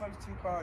It's too bad.